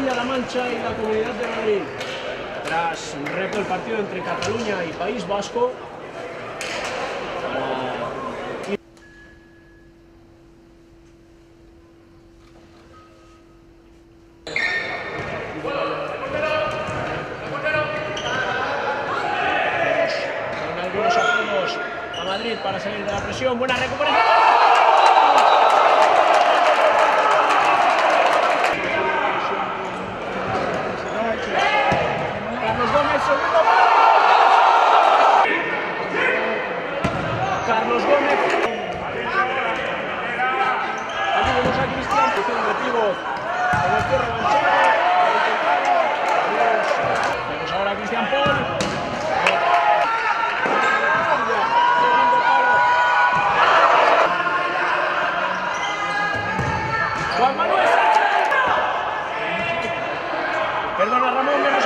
Mancha y la Comunidad de Madrid. Tras un reto el partido entre Cataluña y País Vasco, algunos apoyos a Madrid para salir de la presión. Buena recuperación. Carlos Gómez. Aquí vemos a Cristian, que tiene un retiro con el cierre manchado. Vemos ahora a Cristian Paul. Juan Manuel Sánchez. Perdona Ramón.